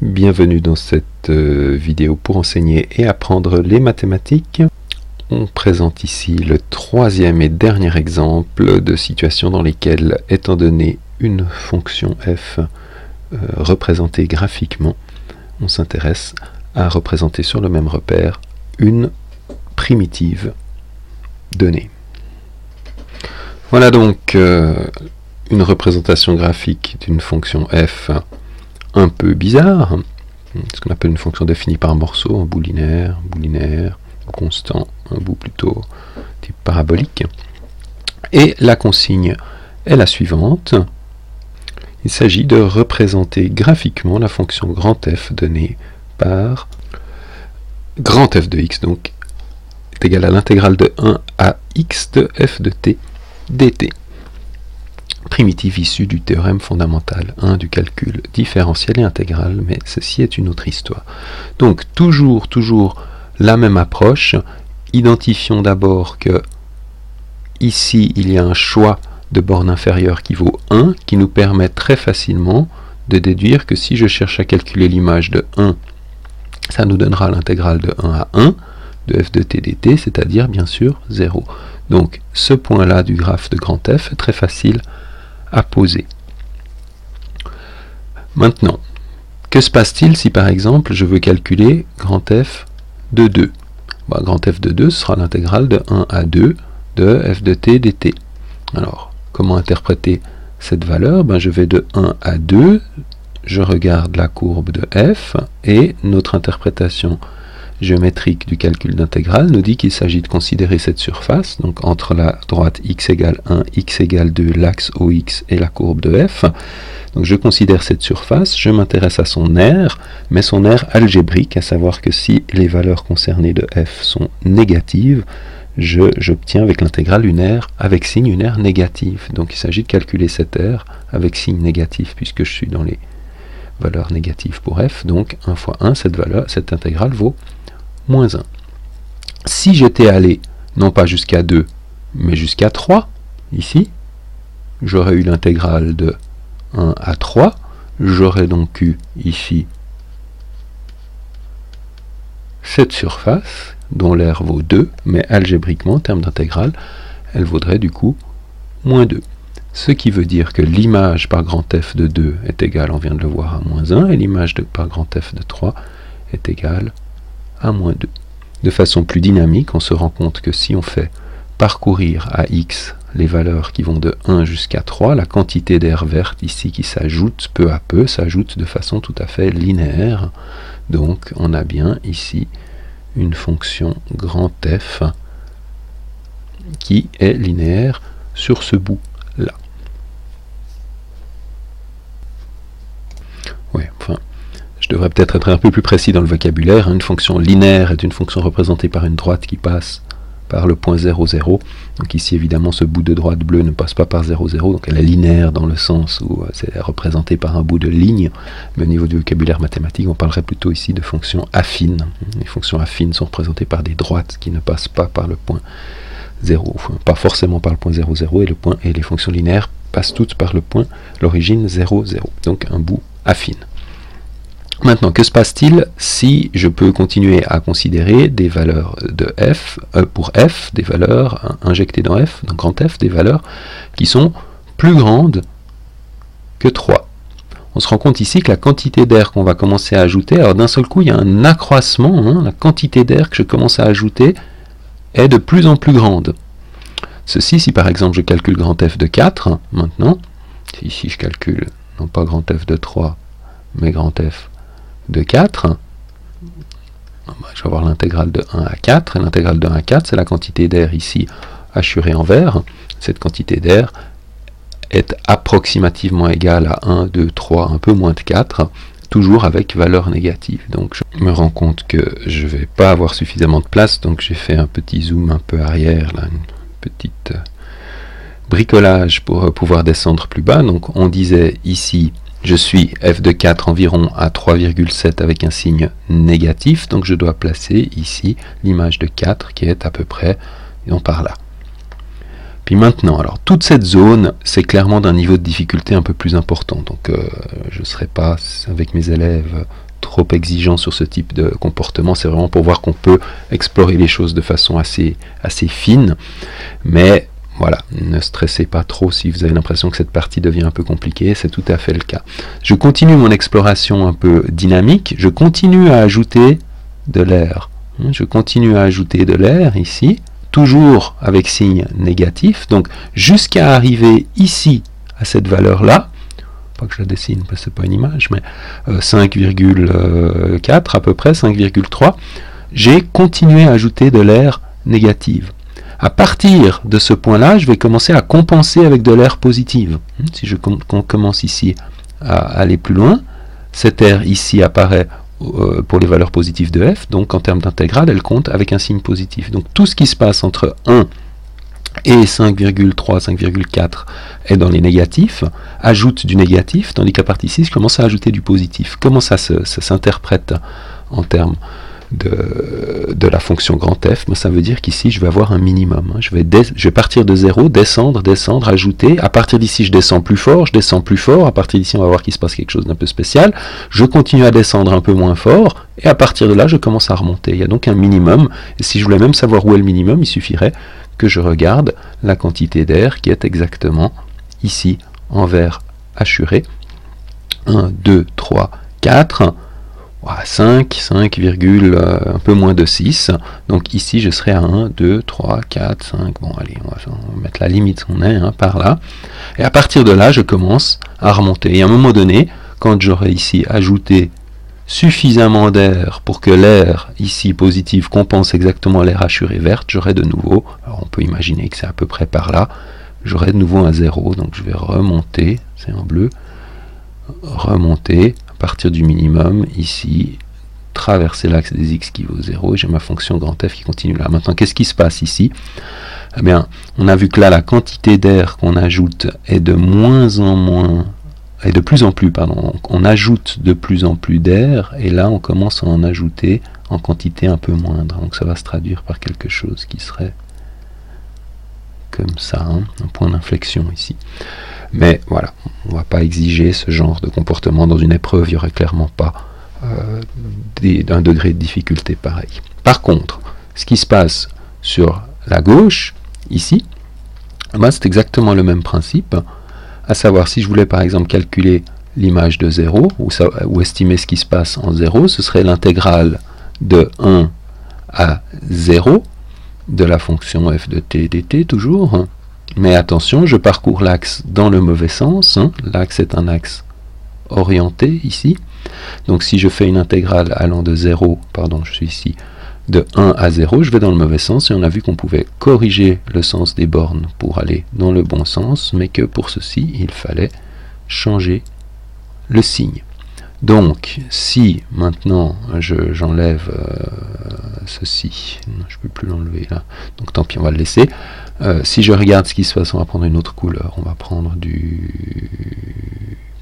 Bienvenue dans cette euh, vidéo pour enseigner et apprendre les mathématiques. On présente ici le troisième et dernier exemple de situation dans lesquelles, étant donné une fonction f euh, représentée graphiquement, on s'intéresse à représenter sur le même repère une primitive donnée. Voilà donc euh, une représentation graphique d'une fonction f un peu bizarre, ce qu'on appelle une fonction définie par morceau, un bout linéaire, un bout linéaire, un constant, un bout plutôt type parabolique. Et la consigne est la suivante. Il s'agit de représenter graphiquement la fonction grand f donnée par grand f de x, donc est égal à l'intégrale de 1 à x de f de t dt primitive issue du théorème fondamental 1 du calcul différentiel et intégral, mais ceci est une autre histoire. Donc toujours, toujours la même approche. Identifions d'abord que ici il y a un choix de borne inférieure qui vaut 1, qui nous permet très facilement de déduire que si je cherche à calculer l'image de 1, ça nous donnera l'intégrale de 1 à 1 de f de t dt, c'est-à-dire bien sûr 0. Donc ce point-là du graphe de grand F est très facile à poser. Maintenant, que se passe-t-il si par exemple je veux calculer grand f de 2 bah, Grand f de 2 sera l'intégrale de 1 à 2 de f de t dt. Alors, comment interpréter cette valeur? Ben, Je vais de 1 à 2, je regarde la courbe de f, et notre interprétation géométrique du calcul d'intégrale nous dit qu'il s'agit de considérer cette surface, donc entre la droite x égale 1, x égale 2, l'axe OX et la courbe de f. Donc je considère cette surface, je m'intéresse à son aire, mais son aire algébrique, à savoir que si les valeurs concernées de f sont négatives, j'obtiens avec l'intégrale une aire avec signe une aire négative. Donc il s'agit de calculer cette aire avec signe négatif, puisque je suis dans les valeurs négatives pour f. Donc 1 fois 1, cette, valeur, cette intégrale vaut moins 1. Si j'étais allé, non pas jusqu'à 2, mais jusqu'à 3, ici, j'aurais eu l'intégrale de 1 à 3, j'aurais donc eu ici cette surface, dont l'air vaut 2, mais algébriquement, en termes d'intégrale, elle vaudrait du coup moins 2. Ce qui veut dire que l'image par grand F de 2 est égale, on vient de le voir, à moins 1, et l'image par grand F de 3 est égale à moins 2. De façon plus dynamique, on se rend compte que si on fait parcourir à x les valeurs qui vont de 1 jusqu'à 3, la quantité d'air verte ici qui s'ajoute peu à peu, s'ajoute de façon tout à fait linéaire. Donc on a bien ici une fonction grand f qui est linéaire sur ce bout-là. Ouais, enfin, je devrais peut-être être un peu plus précis dans le vocabulaire. Une fonction linéaire est une fonction représentée par une droite qui passe par le point 0, 0. Donc ici, évidemment, ce bout de droite bleue ne passe pas par 0, 0, donc elle est linéaire dans le sens où euh, c'est représenté par un bout de ligne. Mais au niveau du vocabulaire mathématique, on parlerait plutôt ici de fonctions affines. Les fonctions affines sont représentées par des droites qui ne passent pas par le point 0, pas forcément par le point 0, 0, et, et les fonctions linéaires passent toutes par le point, l'origine 0, 0, donc un bout affine. Maintenant, que se passe-t-il si je peux continuer à considérer des valeurs de f, euh, pour f, des valeurs injectées dans f, dans grand F, des valeurs qui sont plus grandes que 3 On se rend compte ici que la quantité d'air qu'on va commencer à ajouter, alors d'un seul coup, il y a un accroissement, hein, la quantité d'air que je commence à ajouter est de plus en plus grande. Ceci, si par exemple je calcule grand F de 4, maintenant, si ici je calcule non pas grand F de 3, mais grand F de 4, bah, je vais avoir l'intégrale de 1 à 4, et l'intégrale de 1 à 4, c'est la quantité d'air ici assurée en vert. Cette quantité d'air est approximativement égale à 1, 2, 3, un peu moins de 4, toujours avec valeur négative. Donc je me rends compte que je ne vais pas avoir suffisamment de place, donc j'ai fait un petit zoom un peu arrière, là, une petite euh, bricolage pour euh, pouvoir descendre plus bas. Donc on disait ici je suis f de 4 environ à 3,7 avec un signe négatif, donc je dois placer ici l'image de 4 qui est à peu près disons, par là. Puis maintenant, alors toute cette zone, c'est clairement d'un niveau de difficulté un peu plus important. Donc euh, je ne serai pas avec mes élèves trop exigeant sur ce type de comportement. C'est vraiment pour voir qu'on peut explorer les choses de façon assez, assez fine. Mais voilà, ne stressez pas trop si vous avez l'impression que cette partie devient un peu compliquée, c'est tout à fait le cas. Je continue mon exploration un peu dynamique, je continue à ajouter de l'air. Je continue à ajouter de l'air ici, toujours avec signe négatif, donc jusqu'à arriver ici à cette valeur-là, pas que je la dessine parce que c'est pas une image, mais 5,4 euh, à peu près, 5,3, j'ai continué à ajouter de l'air négative. À partir de ce point-là, je vais commencer à compenser avec de l'air positive. Hmm, si je commence ici à aller plus loin, cet air ici apparaît euh, pour les valeurs positives de f, donc en termes d'intégrale, elle compte avec un signe positif. Donc tout ce qui se passe entre 1 et 5,3, 5,4 est dans les négatifs, ajoute du négatif, tandis qu'à partir ici, je commence à ajouter du positif. Comment ça s'interprète en termes de, la fonction grand F, ça veut dire qu'ici je vais avoir un minimum. Hein. Je, vais partir de 0, descendre, descendre, ajouter. À partir d'ici, je descends plus fort, je descends plus fort. À partir d'ici, on va voir qu'il se passe quelque chose d'un peu spécial. Je continue à descendre un peu moins fort. Et à partir de là, je commence à remonter. Il y a donc un minimum. Et si je voulais même savoir où est le minimum, il suffirait que je regarde la quantité d'air qui est exactement ici en vert assuré. 1, 2, 3, 4. 5, 5, euh, un peu moins de 6. Donc ici, je serai à 1, 2, 3, 4, 5. Bon, allez, on va, mettre la limite, on est hein, par là. Et à partir de là, je commence à remonter. Et à un moment donné, quand j'aurai ici ajouté suffisamment d'air pour que l'air ici positif compense exactement l'air assuré verte, j'aurai de nouveau, alors on peut imaginer que c'est à peu près par là, j'aurai de nouveau un 0. Donc je vais remonter, c'est en bleu, remonter partir du minimum, ici, traverser l'axe des x qui vaut 0, et j'ai ma fonction grand F qui continue là. Maintenant, qu'est-ce qui se passe ici? Eh bien, on a vu que là, la quantité d'air qu'on ajoute est de moins en moins, et de plus en plus, pardon, on ajoute de plus en plus d'air, et là, on commence à en ajouter en quantité un peu moindre. Donc ça va se traduire par quelque chose qui serait comme ça, hein, un point d'inflexion ici. Mais voilà, on ne va pas exiger ce genre de comportement dans une épreuve, il n'y aurait clairement pas euh, d'un degré de difficulté pareil. Par contre, ce qui se passe sur la gauche, ici, c'est exactement le même principe, à savoir si je voulais par exemple calculer l'image de 0, ou, ou, estimer ce qui se passe en 0, ce serait l'intégrale de 1 à 0 de la fonction f de t dt toujours, mais attention, je parcours l'axe dans le mauvais sens. Hein. L'axe est un axe orienté ici. Donc si je fais une intégrale allant de 0, pardon, je suis ici, de 1 à 0, je vais dans le mauvais sens et on a vu qu'on pouvait corriger le sens des bornes pour aller dans le bon sens, mais que pour ceci, il fallait changer le signe. Donc, si maintenant j'enlève euh, ceci, je ne peux plus l'enlever là, donc tant pis, on va le laisser. Euh, si je regarde ce qui se passe, on va prendre une autre couleur. On va prendre du...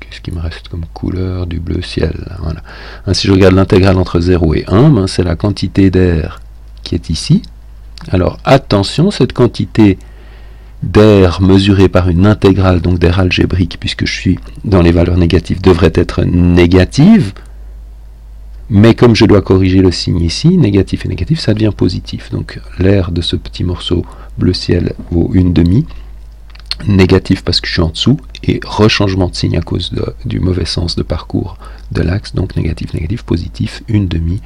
Qu'est-ce qui me reste comme couleur? Du bleu ciel. Voilà. Hein, si je regarde l'intégrale entre 0 et 1, ben, c'est la quantité d'air qui est ici. Alors attention, cette quantité d'air mesurée par une intégrale, donc d'air algébrique, puisque je suis dans les valeurs négatives, devrait être négative. Mais comme je dois corriger le signe ici, négatif et négatif, ça devient positif. Donc l'air de ce petit morceau bleu ciel vaut une demi, négatif parce que je suis en dessous, et rechangement de signe à cause du mauvais sens de parcours de l'axe, donc négatif, négatif, positif, une demi,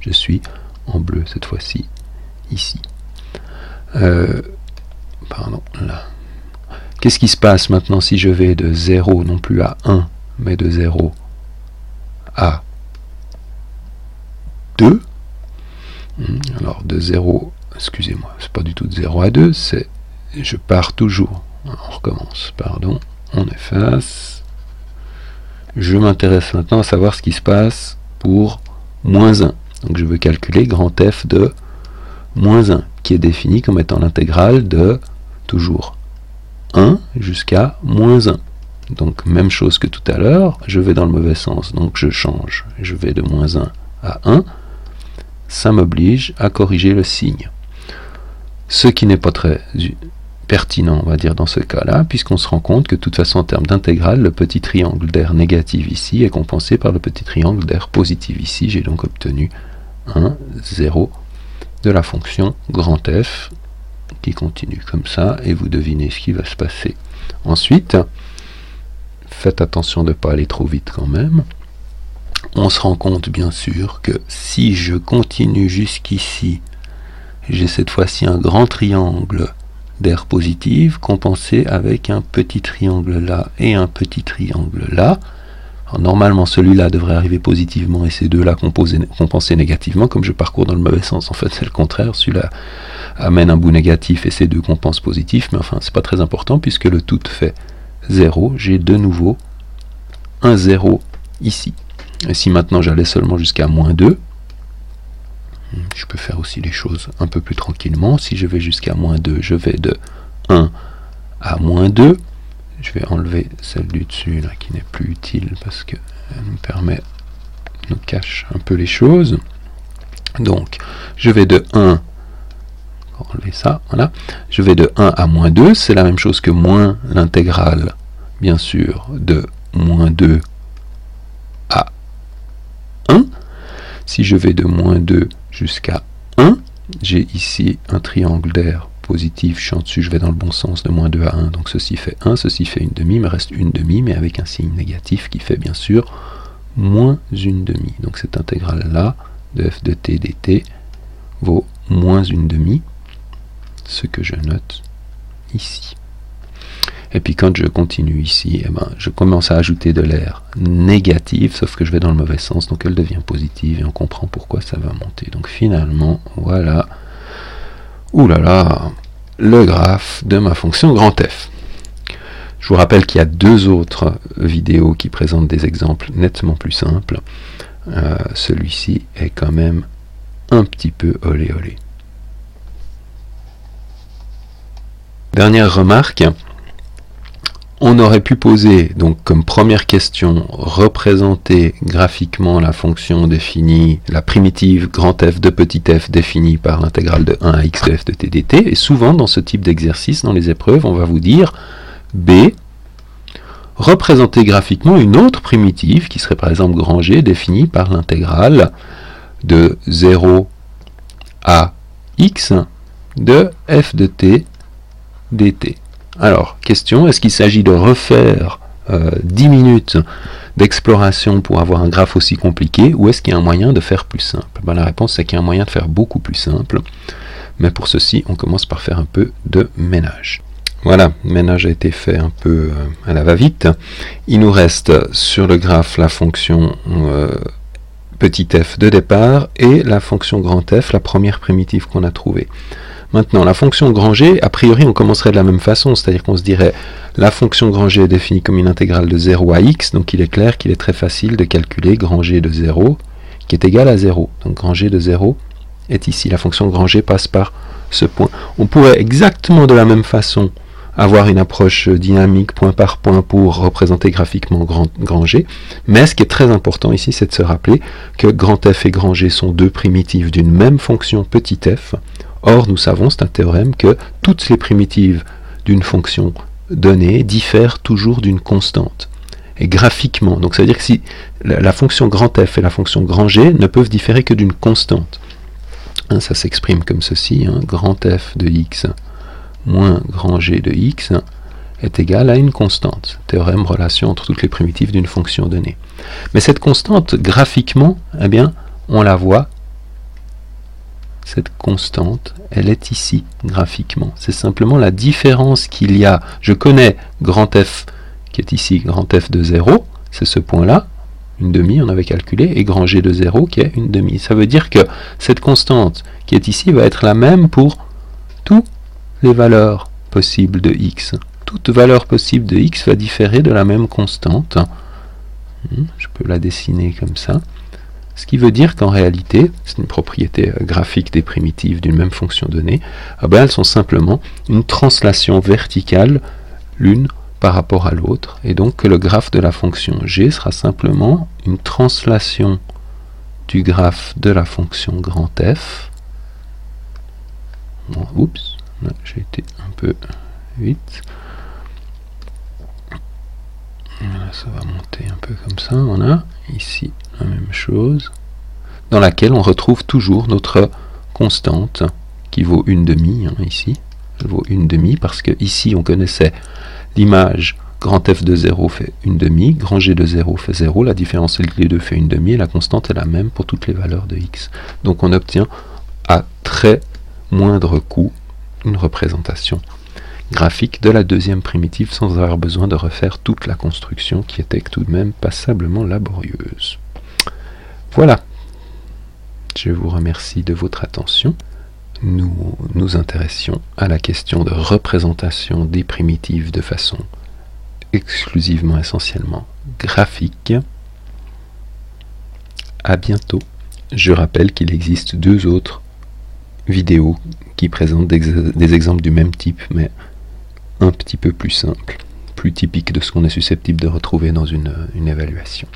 je suis en bleu cette fois-ci, ici. Euh, pardon, là. Qu'est-ce qui se passe maintenant si je vais de 0 non plus à 1, mais de 0 à 2 hmm, Alors de 0 excusez-moi, c'est pas du tout de 0 à 2, c'est je pars toujours. On recommence, pardon, on efface. Je m'intéresse maintenant à savoir ce qui se passe pour moins 1. Donc je veux calculer grand F de moins 1, qui est défini comme étant l'intégrale de toujours 1 jusqu'à moins 1. Donc même chose que tout à l'heure, je vais dans le mauvais sens, donc je change. Je vais de moins 1 à 1. Ça m'oblige à corriger le signe. Ce qui n'est pas très pertinent, on va dire, dans ce cas-là, puisqu'on se rend compte que de toute façon, en termes d'intégrale, le petit triangle d'air négatif ici est compensé par le petit triangle d'air positif ici. J'ai donc obtenu 1, 0 de la fonction grand F qui continue comme ça, et vous devinez ce qui va se passer. Ensuite, faites attention de ne pas aller trop vite quand même. On se rend compte bien sûr que si je continue jusqu'ici, j'ai cette fois-ci un grand triangle d'air positif compensé avec un petit triangle là et un petit triangle là. Normalement celui-là devrait arriver positivement et ces deux-là compenser négativement. Comme je parcours dans le mauvais sens, en fait c'est le contraire. Celui-là amène un bout négatif et ces deux compensent positif. Mais enfin c'est pas très important puisque le tout fait 0. J'ai de nouveau un 0 ici. Et si maintenant j'allais seulement jusqu'à moins 2, je peux faire aussi les choses un peu plus tranquillement. Si je vais jusqu'à moins 2, je vais de 1 à moins 2. Je vais enlever celle du dessus là qui n'est plus utile parce qu'elle nous permet, nous cache un peu les choses. Donc, je vais de 1, enlever ça, voilà. Je vais de 1 à moins 2, c'est la même chose que moins l'intégrale, bien sûr, de moins 2 à 1. Si je vais de moins 2 jusqu'à 1. J'ai ici un triangle d'air positif, je suis en dessus, je vais dans le bon sens de moins 2 à 1, donc ceci fait 1, ceci fait une demi, me reste une demi, mais avec un signe négatif qui fait bien sûr moins une demi. Donc cette intégrale-là de f de t dt vaut moins une demi, ce que je note ici. Et puis quand je continue ici, eh ben, je commence à ajouter de l'air négatif, sauf que je vais dans le mauvais sens, donc elle devient positive et on comprend pourquoi ça va monter. Donc finalement, voilà, oulala, là là, le graphe de ma fonction grand F. Je vous rappelle qu'il y a deux autres vidéos qui présentent des exemples nettement plus simples. Euh, celui-ci est quand même un petit peu olé olé. Dernière remarque, on aurait pu poser donc comme première question représenter graphiquement la fonction définie, la primitive grand f de petit f définie par l'intégrale de 1 à x de f de t dt. Et souvent dans ce type d'exercice, dans les épreuves, on va vous dire b représenter graphiquement une autre primitive qui serait par exemple grand g définie par l'intégrale de 0 à x de f de t dt. Alors, question, est-ce qu'il s'agit de refaire 10 euh, minutes d'exploration pour avoir un graphe aussi compliqué, ou est-ce qu'il y a un moyen de faire plus simple? Ben, La réponse c'est qu'il y a un moyen de faire beaucoup plus simple, mais pour ceci, on commence par faire un peu de ménage. Voilà, le ménage a été fait un peu euh, à la va-vite. Il nous reste sur le graphe la fonction euh, petit f de départ et la fonction grand F, la première primitive qu'on a trouvée. Maintenant, la fonction grand G, a priori, on commencerait de la même façon, c'est-à-dire qu'on se dirait la fonction grand G est définie comme une intégrale de 0 à x, donc il est clair qu'il est très facile de calculer grand G de 0 qui est égal à 0. Donc grand G de 0 est ici. La fonction grand G passe par ce point. On pourrait exactement de la même façon avoir une approche dynamique point par point pour représenter graphiquement G. Mais ce qui est très important ici, c'est de se rappeler que grand F et grand G sont deux primitives d'une même fonction petit f. Or, nous savons, c'est un théorème, que toutes les primitives d'une fonction donnée diffèrent toujours d'une constante. Et graphiquement, donc ça veut dire que si la, fonction grand f et la fonction grand g ne peuvent différer que d'une constante. Hein, ça s'exprime comme ceci, hein, grand f de x moins grand g de x est égal à une constante. Théorème relation entre toutes les primitives d'une fonction donnée. Mais cette constante, graphiquement, eh bien, on la voit cette constante, elle est ici graphiquement. C'est simplement la différence qu'il y a. Je connais grand F qui est ici, grand F de 0, c'est ce point-là, une demi, on avait calculé, et grand G de 0 qui est une demi. Ça veut dire que cette constante qui est ici va être la même pour toutes les valeurs possibles de x. Toute valeur possible de x va différer de la même constante. Hmm, je peux la dessiner comme ça. Ce qui veut dire qu'en réalité, c'est une propriété euh, graphique des primitives d'une même fonction donnée, ah ben, elles sont simplement une translation verticale l'une par rapport à l'autre, et donc que le graphe de la fonction g sera simplement une translation du graphe de la fonction grand f. oups, j'ai été un peu 8. ça va monter un peu comme ça. On a ici la même chose, dans laquelle on retrouve toujours notre constante qui vaut une demi, hein, ici. Elle vaut une demi parce que ici on connaissait l'image grand F de 0 fait une demi, grand G de 0 fait 0, la différence entre les deux fait une demi, et la constante est la même pour toutes les valeurs de x. Donc on obtient à très moindre coût une représentation graphique de la deuxième primitive sans avoir besoin de refaire toute la construction qui était tout de même passablement laborieuse. Voilà. Je vous remercie de votre attention. Nous nous intéressions à la question de représentation des primitives de façon exclusivement, essentiellement graphique. À bientôt. Je rappelle qu'il existe deux autres vidéos qui présentent des, exemples du même type, mais un petit peu plus simple, plus typique de ce qu'on est susceptible de retrouver dans une évaluation.